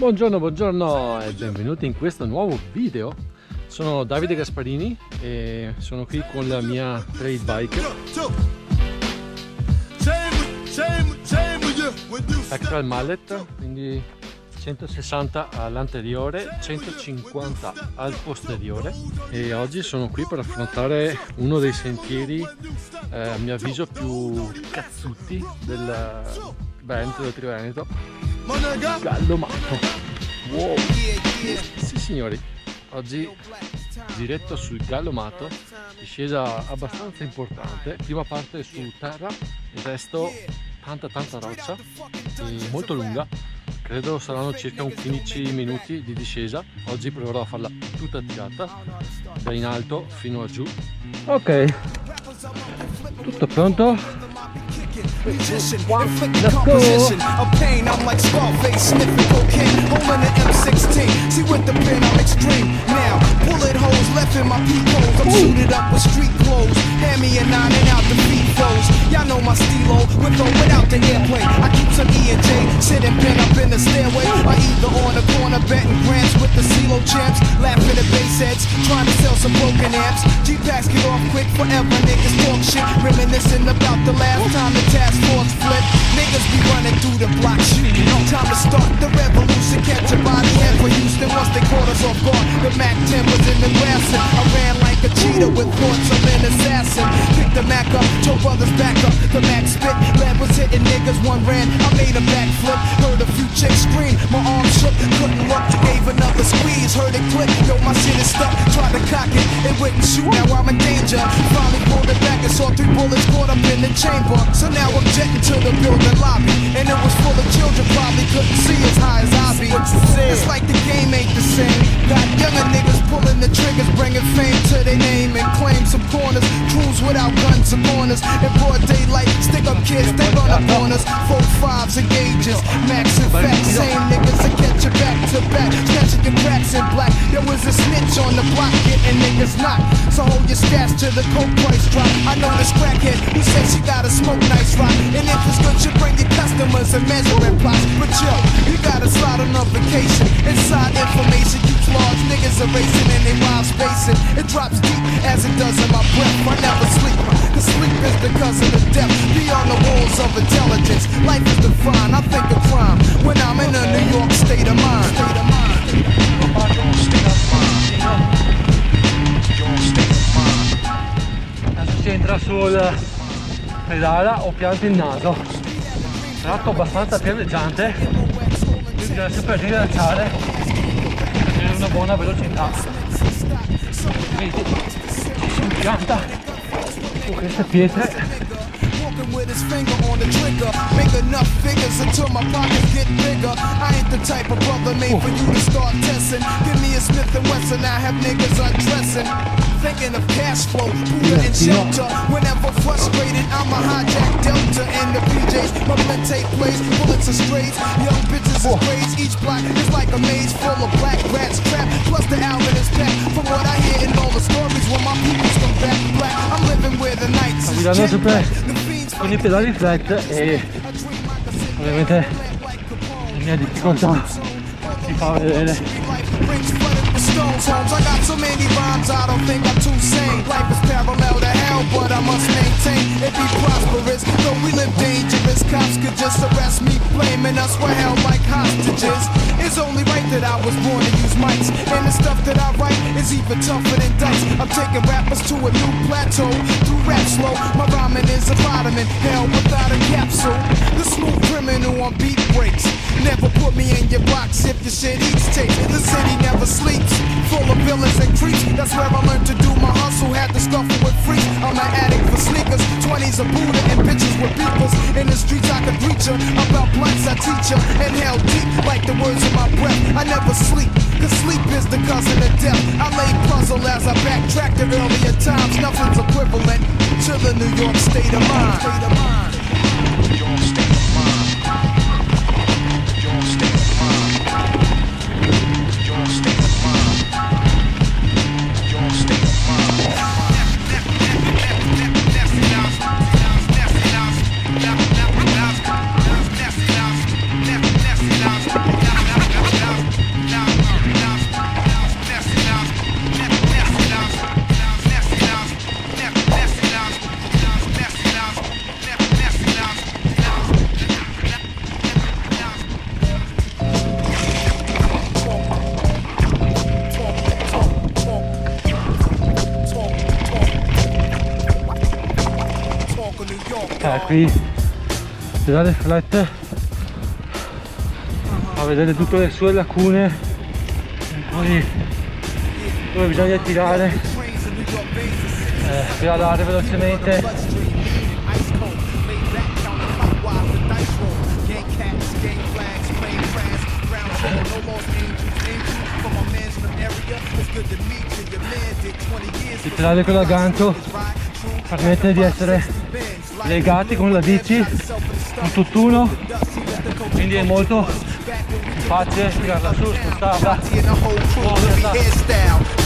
Buongiorno, buongiorno e benvenuti in questo nuovo video. Sono Davide Gasparini e sono qui con la mia trade bike. Spectral Mallet, quindi 160 all'anteriore, 150 al posteriore. E oggi sono qui per affrontare uno dei sentieri eh, a mio avviso più cazzuti del Veneto, del Triveneto, Gallo Matto. Wow! Sì signori, oggi diretto sul Gallo Matto, discesa abbastanza importante, prima parte su terra, il resto tanta tanta roccia, molto lunga. Credo saranno circa un 15 minuti di discesa. Oggi proverò a farla tutta tirata da in alto fino a giù. Ok. Tutto pronto Let's go. Of pain, I'm like Scarface sniffing cocaine, holding an M16. See with the pen, I'm extreme. Now, bullet holes left in my peepholes. Suited up with street clothes. Hand me a nine and out the feet foes. Y'all know my stilo, with or without the airplane. I keep some E and J, sitting pen up in the stairway. I either on the corner betting grants with the CeeLo champs, laughing at bass heads, trying to sell some broken amps. G-Packs get off quick forever, niggas talk shit, reminiscing about the last time the task force flip. Niggas be running through the block shooting. Brothers back up. The Mac spit, lead was hitting niggas, one ran. I made a backflip, heard a few chicks scream. My arm shook, couldn't look, gave another squeeze, heard it click. Yo, my shit is stuck, tried to cock it, it wouldn't shoot. Now I'm in danger. Finally pulled it back and saw three bullets caught up in the chamber. So now I'm jetting to the building lobby, and it was full of children, probably couldn't see as high as I be. It's like the game ain't the same. Got younger niggas pulling the triggers, bringing fame to their name and claim some corners. Cruise without guns and corners. In broad daylight, stick up kids, they run up on us. Four fives and gauges, max and. Same niggas that catch you back to back, catching your cracks in black. There was a snitch on the block, getting niggas knocked. So hold your stash till the coke price drop. I know this crackhead who says she gotta smoke nice rock. And if it's good, you bring your customers and measuring plots. But yo, you gotta slide on a vacation. Inside information keeps large niggas are racing and they wild spacing. It drops deep as it does in my breath. I never sleep. Cause sleep is because of the depth. Beyond the walls of intelligence. Life is defined. I think of crime. When I'm in a New York state of mind. Adesso si entra sul pedala ho pianto il naso. Tratto abbastanza pianeggiante. Quindi bisogna sempre rilanciare avere una buona velocità. Vedi si impianta su queste pietre with his finger on the trigger. Make enough figures until my pockets get bigger. I ain't the type of brother made for you to start testing. Give me a Smith and Wesson, I have niggas undressing. Thinking of cash flow, Buddha and shelter. Whenever frustrated, I'm a hijack Delta in the PJs. My tape plays, bullets are strays. Young bitches is braids. Each block is like a maze full of black rats trapped. Plus the Alvin is packed. From what I hear in all the stories, when my peoples come back black, I'm living where the nights is con i pedali flat e ovviamente la mia difficoltà si fa vedere homes. I got so many rhymes, I don't think I'm too sane. Life is parallel to hell, but I must maintain it be prosperous. Though we live dangerous, cops could just arrest me, blaming us for hell like hostages. It's only right that I was born to use mics, and the stuff that I write is even tougher than dice. I'm taking rappers to a new plateau through rap slow. My rhyming is a vitamin, hell without a capsule. The smooth criminal on beat breaks. Never put me in your box if your shit eats tape. The city never sleeps, full of villains and creeps. That's where I learned to do my hustle. Had to scuffle with freaks. I'm an addict for sneakers. 20s a Buddha and bitches with beepers. In the streets I could reach her. About blunts I teach her. And hell deep like the words in my breath. I never sleep. Cause sleep is the cousin of death. I lay puzzle as I backtrack to earlier times. Nothing's equivalent to the New York state of mind. State of mind. Qui. Pedale flat. A vedere tutte le sue lacune. Poi dove bisogna tirare. Eh, pedalare velocemente. Il pedale con l'aggancio permette di essere legati con la bici un tutt'uno quindi è molto facile tirarla su spostarla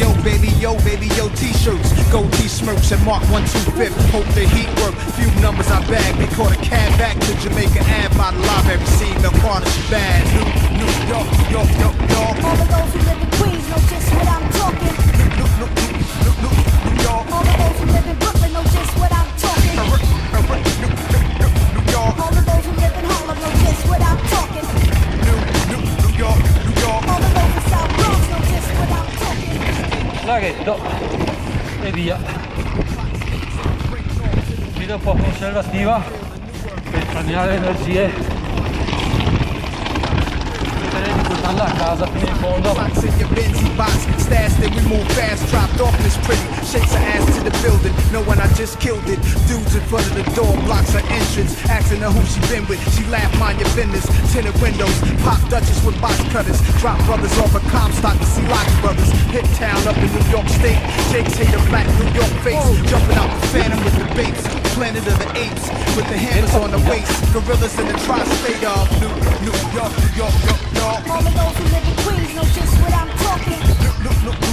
Yo, baby, yo, baby, yo, t-shirts, gold t-smirks and Mark 125. Hope the heat work. Few numbers I bag. They caught a cab back to Jamaica Ave by the live every scene. Mel Carter, she bad. New York, York, York, York. All of those who live in Queens know just what I'm talking. Laghetto e via. Guida un po' conservativa per risparmiare energie cercherei di portarla a casa in fondo Box in your Benzy box, stash then we move fast, dropped off this pretty. Shakes her ass to the building, knowing I just killed it. Dudes in front of the door blocks her entrance, asking her who she been with. She laugh, mind your business. Tinted windows, pop Dutchess with box cutters. Drop brothers off a Comstock to see Locks brothers. Hit town up in New York State. Shakes hate a black New York face, jumping out the phantom with the babes. Planet of the apes, with the hammers on the waist. Gorillas in the tri-state of New, New York, New York, York, York. All of those who live in Queens know just what I'm talking. New, New, New, New, New, New,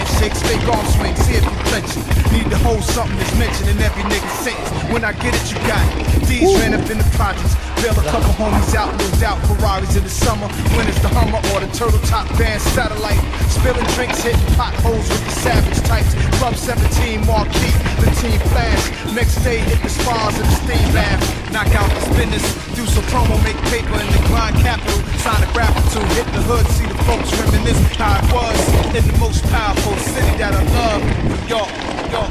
More handshakes, arm swing, see if you clench it. Need to hold something that's mentioned in every nigga's sentence. When I get it, you got it. D's ran up in the projects. Bail a couple homies out, no doubt. Ferraris in the summer. When it's the Hummer or the Turtle Top Band satellite. Spilling drinks, hitting potholes with the savage types. Club 17 marquee, the team flash. Next day, hit the spas and the steam bath. Knock out this business. Do some promo, make paper in the grind capital. Sign a graphic to hit the hood, see the folks reminisce how it was in the most powerful city that I love. New York, New York.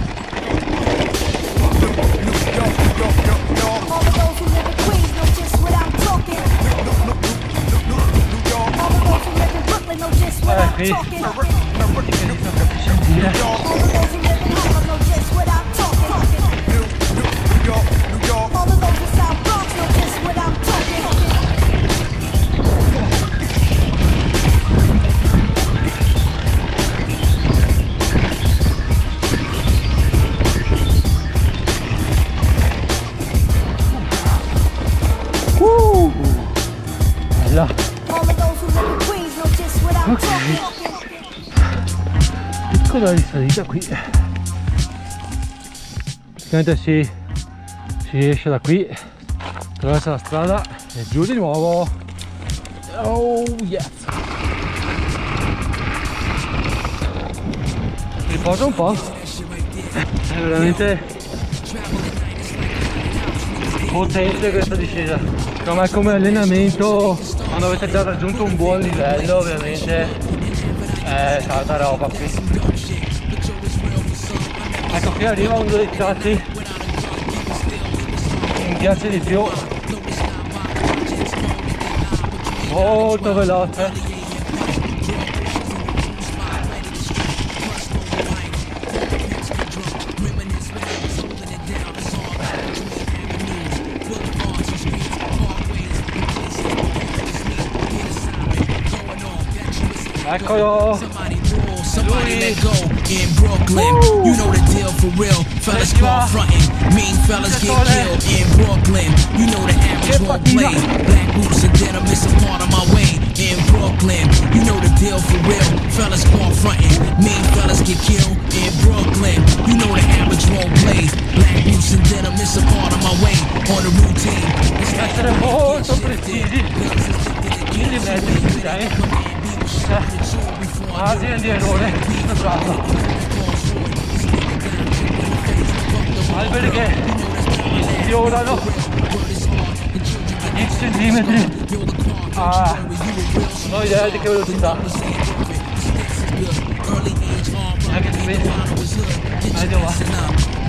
New New York, New York, York, York. All of those who live in Queens know just what I'm talking. New York. All of those who live in Brooklyn know just what I'm talking. New York, All of those who live in piccola risalita qui. Praticamente si, si esce da qui attraversa la strada e giù di nuovo. Oh yes. Riposa un po' è veramente potente questa discesa. Secondo me come allenamento quando avete già raggiunto un buon livello ovviamente è tanta roba qui Attention, les membres de raté. Gâcher les tuyaux. Oh, eccolo let go in Brooklyn. You know the deal for real. Fellas call frontin'. Mean fellas get killed in Brooklyn. You know the average won't play. Black boots and denim is a part of my way. In Brooklyn. You know the deal for real. Fellas caught frontin'. Mean fellas get killed in Brooklyn. You know the average won't play. Black boots and denim, it's a part of my way. On the routine. It's like 啊，今天这我这耍子，还被这给丢了都，一千厘米的啊，我现在就给我丢上。Velocità. Anche se vedi. Meglio va.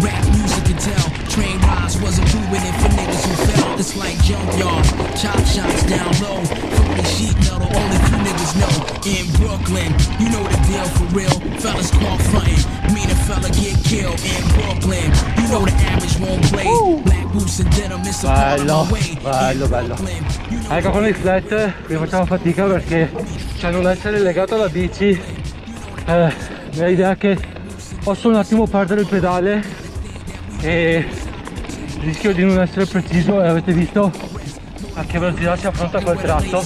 Rap music can tell. Train rides wasn't doing it for niggas who fell. It's like junkyard. Chop shots down low. Phony sheet metal, only few niggas know. In Brooklyn, you know the deal for real. Fellas caught frontin'. Mean a fella get killed in Brooklyn. You know the average won't play. Black boots and denim, it's a Bello, my way. bello, In bello. Brooklyn, you know Ecco con i flat qui facciamo fatica perché non essere legato alla bici eh, mi ha idea che posso un attimo perdere il pedale e rischio di non essere preciso e avete visto a che velocità si affronta quel tratto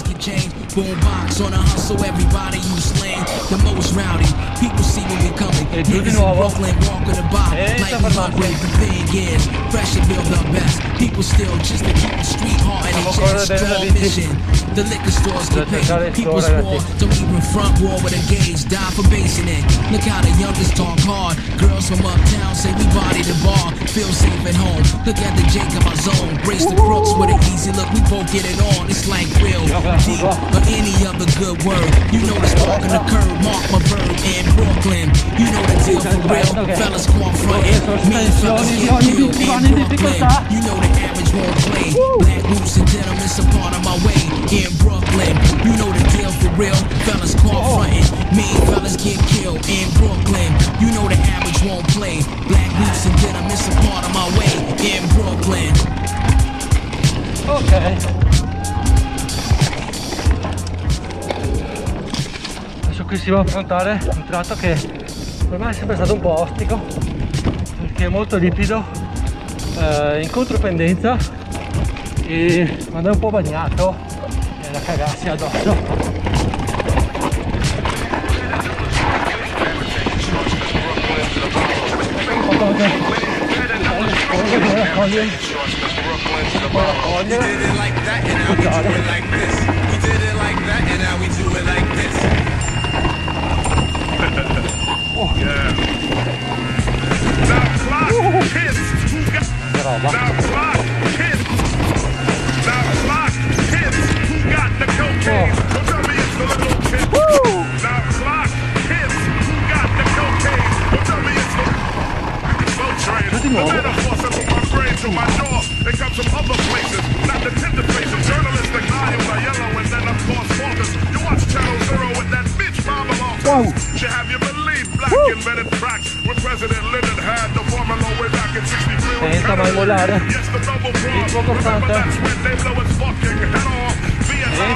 Get changed. Boombox on a hustle, everybody you slang. The most rowdy. People see when we coming. Niggas in. Brooklyn walking about E like we fermando. hungry. The thing is, fresh and build our best. People still just to keep the street hard and correre just la strong mission. The liquor stores get paid. il People swore, don't even front war with a gauge. Die for basing it. Look how the youngest talk hard. Girls from uptown say we body the bar. Feel safe at home. Look at the Jake of my zone. Brace the crooks with an easy look. We both get it on. It's like real deep or any other good word. You know the in the curve. Mark my verb in Brooklyn. You know the deal for real. Ok. Fellas caught frontin'. Me and fellas get killed in Brooklyn. You know the average won't play. Black boots and denim, it's a part of my way. In Brooklyn, you know the deal for real. Fellas caught frontin'. Mean fellas get killed in Brooklyn. You know the average won't play. Black boots and denim, it's a part of my way. In Brooklyn. ok qui si va a affrontare un tratto che per me è sempre stato un po' ostico perché è molto ripido eh, in contropendenza e quando è un po' bagnato è da cagarsi addosso did it like that, and now we do it like this. Now clock hits.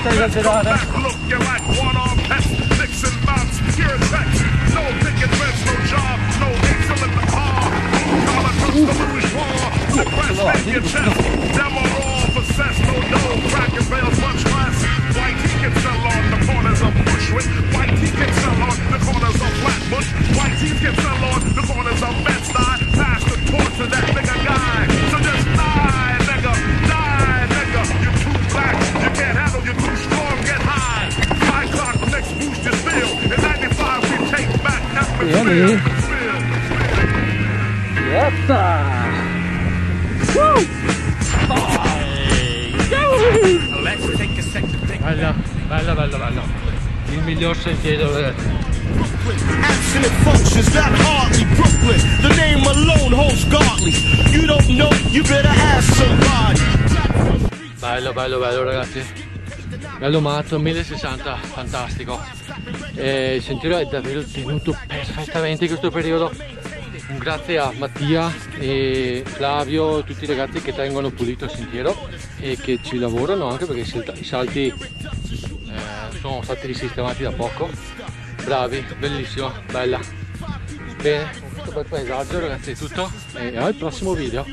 Vietnam Senza vets go esagerare. back looking like one-armed pets. Nixon bounce, here in Texas. No ticket rents, no job, no Excel in the car. Blue collar trucks, the bourgeois. Suppressed in your chest. Them are all possessed, no dough. Cracking bales, much less. White he can sell on the corners of Bushwick. White he can sell on the corners of Flatbush. White he can sell on the corners of Bed-Stuy. Pass the torch to that nigga Vieni. atmosphere. Yeppa! Bella, bella, bella, bella. Il miglior sentiero, ragazzi. Abstinent functions, not hardly Brooklyn. The name alone holds godly. You don't know, you better ask somebody. Bello, bello, bello ragazzi. Bello matto, 1060, fantastico. E il sentiero è davvero tenuto perfettamente in questo periodo. Grazie a Mattia e Flavio, tutti i ragazzi che tengono pulito il sentiero e che ci lavorano anche perché i salti eh, sono stati risistemati da poco. Bravi, bellissimo, bella. Bene, questo bel paesaggio ragazzi è tutto e al prossimo video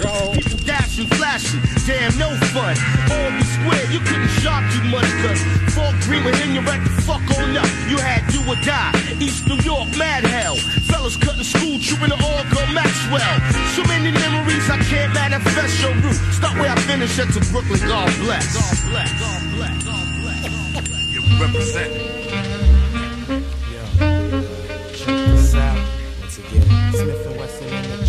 Ciao. People dashing, flashing, damn no fun. All be square, you couldn't shock you much cause Fort Greene with him, you right the fuck on up. You had do or die. East New York, mad hell. Fellas cutting school, trooping the all go Maxwell. So many memories I can't manifest your route. Stop where I finish at to Brooklyn, God bless. God bless. God bless. God bless. You represent. Check this out. Once again, Smith and Wesson in the joint.